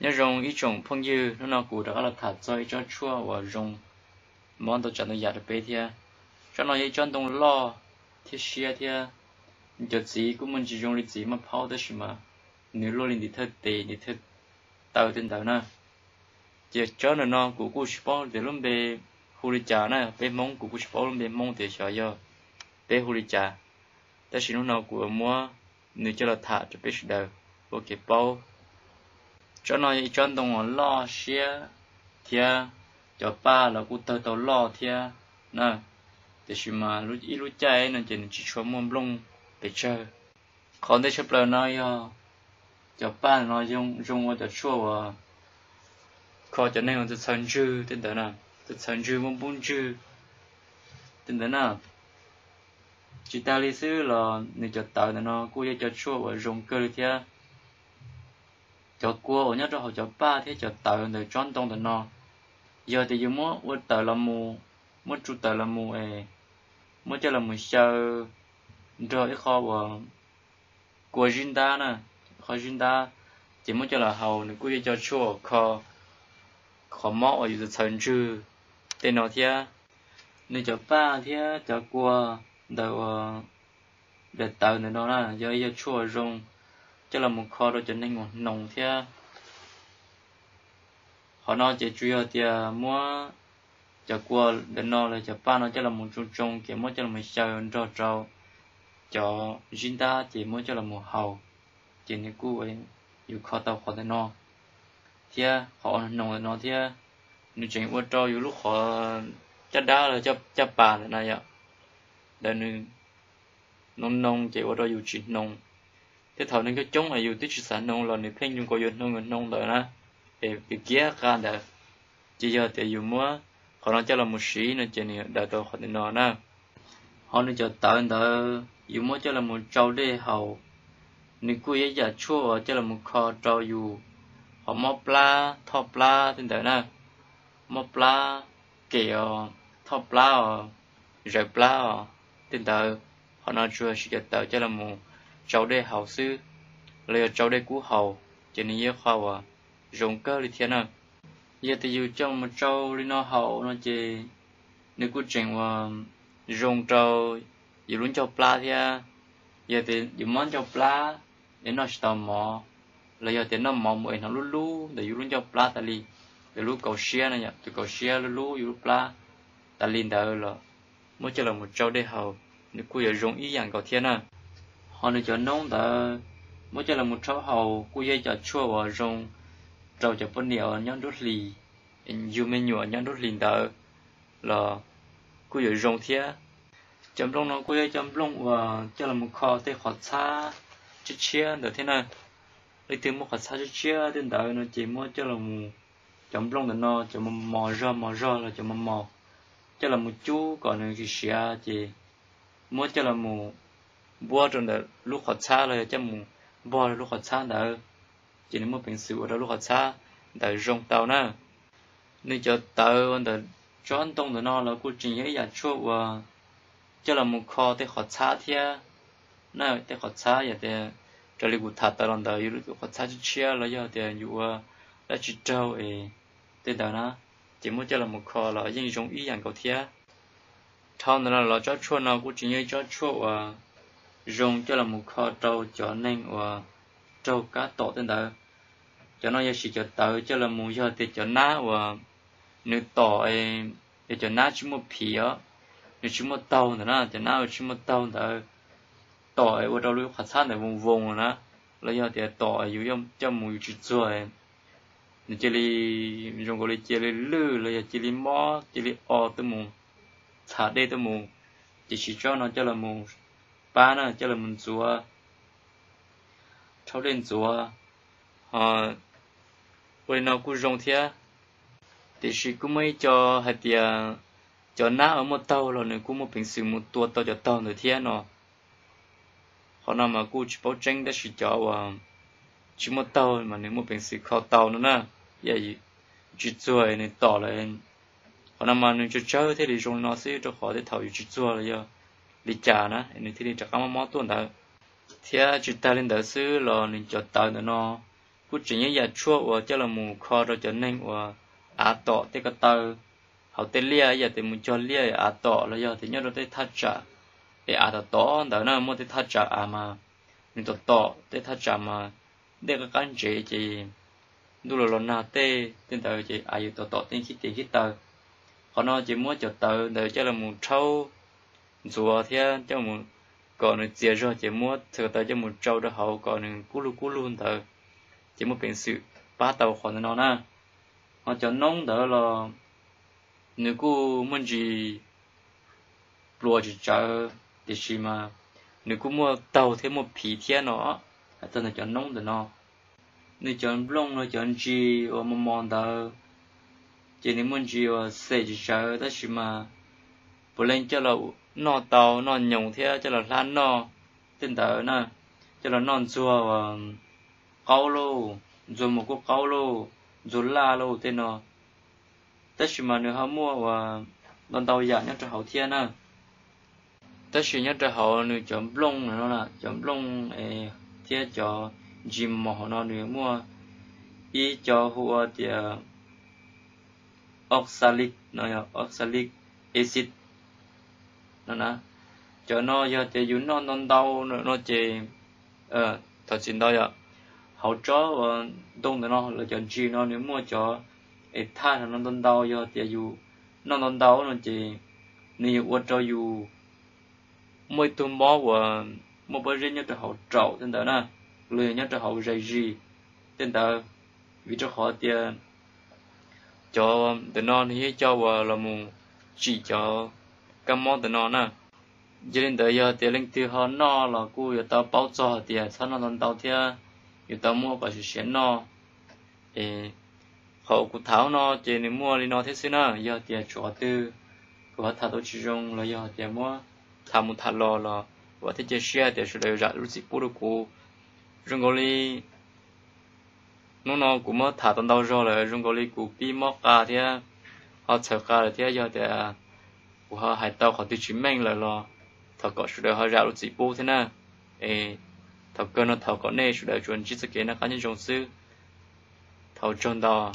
nhớ rong ít trồng phong dư, nó nó cụ đó là thả cho cho chua và rong món đồ chọn nó giả được bé thia. Cho nó ấy chân đông lo thì xia thia. Cho gì cũng mình chỉ dùng lịch gì mà phao đó mà. Nếu lo lên thì thật tệ thì thật tao tin tao na. Giờ cho nó nó cụ cụ sport để luôn bê hồ lý trà na. Bê mong cụ cụ sport luôn bê mong để cho giờ bê hồ lý trà ta chỉ nó nó của mua nếu cho là thả cho bé đầu ok bao cho nó cho đồng lo xe thia, cho ba là cụ tơ tàu lo thia. Nè, để chỉ mà lúc ít lúc chạy nên chỉ chỉ cho mồm lông để chơi còn để chơi lời nói ờ, cho ba nó dùng dùng vào cho chua ờ, khó cho nên là thành chữ tên đó nè thành chữ mồm bún chữ tên đó nè, chỉ ta lý sư là nên cho tạo nó, cô cho chua và dùng cơ thia cho cô ở nhà cho họ cho ba thế cho tàu được chọn tông được nó giờ thì dùng mua mua tàu là mù mua chủ tàu là mù ấy mua cho là mù sơ rồi cái kho của của riêng ta nè kho riêng ta chỉ mua cho là hầu này cũng cho chua kho kho mỏ ở dưới thành chữ tên nó thế nên cho ba thế cho qua đầu để tàu này đó là giờ giờ chua rong cho là một kho rồi cho nên một nồng thế à. họ nói chỉ chủ yếu thì à, mua chả qua đến nó là chả ba nó cho là một trung trung kiểu mua cho là một sao rau rau cho riêng ta chỉ mua cho là một hậu chỉ nên cú ấy, dù kho tàu kho đến nó thì à, họ nông đến nó thì nếu chuyện qua rau dù lúc họ chắc đá là chắc chắc bà là này ạ. Để nên nông nông chỉ qua rau dù chỉ nông thế thầu nên cái chống là dù tích sản nông là nếu phèn dùng có dùng nông nông đời na để bị kia ra đó chỉ giờ thì dùng mua, họ nói cho là một sĩ nó chỉ này đã tôi họ nên nói na họ nói cho tạo đó dùng mua cho là một trâu để hầu nếu cứ ấy giờ chua cho là một kho trâu dù. Họ mua pla thọ pla thì đó. Na mua pla kẹo thọ pla rồi pla thì đó. Họ nói chua chỉ tạo cho là một cháu đề hậu sư. Lấy cháu đề cũ hậu chỉ nên nhớ khoa à. Rộng cơ lý thiên nào giờ thì dù trong một cháu đi nó hậu nó chỉ nếu cứ chuyện và rộng cháu dù luôn cháu pla thì à. giờ thì dù món cháu pla, để nó tò mò. Là giờ thì nó mò mồi nó lú lú, để dù luôn cháu pla ta li. Để lú cầu xia này nhá từ cầu xia lú lú, dù pla ta li đỡ là mới chỉ là một cháu đề hậu nếu cứ giờ rộng ý dạng cầu thiên à họ nên cho nông ta mới cho là một trâu hậu cứ dây cho chua vào rồng. Trâu cho phân nhiều nhon đốt lì. Dù mình nhỏ nhon đốt lì đỡ là cứ dây rong thế chấm rong nó cứ chấm rong và cho là một kho tê khó xa chứ chia, được thế này lấy từ một khó xa chứ chia đến đỡ nó chỉ mỗi cho là một chấm rong là nó cho một mò ra mò ra là cho một mò. Cho là một chú, còn là cái xia chỉ mỗi cho là một bua trong đó lúc khó xa là cho một bua lúc khó xa đỡ chỉ nên một bình sự ở lúc họ xa đã rong tàu nè nên cho tàu anh đã cho anh tông được nó là cố trình ấy giả chua và cho là một kho để họ xa thia nè để họ xa giờ để cho lý cuộc thật tàu lần đầu yêu họ xa chút chia là do để yêu đã chỉ trâu ấy để đó nè chỉ muốn cho là một kho là những giống ý dạng cầu thia thao nữa là cho chua nào cố trình ấy cho chua và rong cho là một kho trâu cho nên và trâu cá tổ tên đó cho nó chỉ cho tớ, cho là một cho thì cho ná và nếu tổ ấy cho ná chỉ một phí á. Nếu chỉ một tàu nữa nè cho ná chỉ một tàu đó tổ ấy ở đâu lúc phát sản để vùng vùng nữa lấy giờ thì tổ ấy dùng trong trong một chút rồi nếu chỉ li dùng gọi là chỉ li lư giờ chỉ li mò chỉ li o tới mù, thả đây tới mù. Chỉ chỉ cho nó cho là mù ba nữa cho là mù chúa thâu lên chúa họ với nó cũng rong thế thì chỉ cũng mới cho hạt tiền cho ná ở một tàu rồi nên cũng một bình sự một tua tàu cho tàu nữa thế nó. Họ nào mà cũng chỉ bảo tranh đã chỉ cho và chỉ một tàu mà nếu một bình sự khó tàu nữa nè. Dạ Vậy chỉ chơi nên tỏ lên, họ nào mà nếu cho chơi thế thì rong nó sẽ cho họ để thầu chỉ chơi là giờ đi trả nè nên thì đi các cái món tuần đó thế chỉ ta lên đó xứ là nên cho tàu nữa nó cú chỉ nhớ giờ chua và cho là mù kho rồi cho nên và à tọ tới cái tờ họ tên lia giờ thì muốn cho lia à tọ là giờ thì nhớ rồi tới thắt chặt để à tọ tọ đó nó muốn tới thắt chặt à mà nên tọ tọ tới thắt chặt mà để cái căn chế chỉ đủ là lần nào tê tên tờ chỉ à yêu tọ tọ tên khi tiền khi tờ Còn nói chỉ muốn cho tờ để cho là mù trâu rùa thì cho một còn chia ra chỉ mua thử tới cho một trâu đó hậu còn cú lu cú luôn thử chỉ một biển sự ba tàu khoản nó na. Họ cho nông đó là nếu cú muốn gì lúa chỉ chờ thì gì mà. Nếu cú mua tàu thêm một phí thiên nó thật là cho nông đó nó. Nếu cho lông nó gì một món đó chỉ nếu muốn gì xe chỉ chờ đó gì mà bố lên cho là nó tàu, nó nhồng thế, cho là lan nó tên đó nè cho là non chua và câu lô rồi một cái câu lô rồi la lô tên nó. Tất nhiên mà nếu họ mua và đoàn tàu giả nhất cho hậu thiên nè tất nhiên nhất cho hậu nếu chấm lông nó là chấm lông ấy thiên cho chim mỏ nó nếu mua. Ý cho hùa thì oxalic, nó là oxalic acid nó nè cho nó giờ thì dùng nó non đau, nó nó chỉ ờ thật xin đó giờ hậu chó và đông nó là cho chi nó, nếu mua cho ít tha nó non đau giờ thì dù. Nó non đau, nó chỉ nếu qua cho dù mỗi tuần bó và một bữa riêng nhất cho hậu trậu tên đó nè lười nhất cho hậu dày gì tên đó vì cho họ thì cho tên nó thì cho là một chỉ cho cái món tên nó nè. Giờ đến tới giờ thì linh từ họ nó là cô giờ tao bao cho thì sao nó lần đau thì giờ tao mua và sự xén nó. Ê họ cụ tháo nó chỉ nên mua đi nó thế xí nè. Giờ thì chỗ tư, của thà tôi chỉ dùng là giờ thì mua. Thà một thà lo là và thế chỉ xe thì sẽ lấy ra lúc gì bố được cô dùng gọi đi nó nó cũng mất thà tận đâu rồi là dùng gọi đi cụ bị mất cả thì họ chờ cả thì giờ thì của họ hay tao họ tự chứng minh lại là thà có sự họ ra lúc gì bố thế nào? Ê thà cơ nó thà có nè sự đời chuẩn chỉ sự kiện nó khá nhân trong sư. Thầu tròn đò.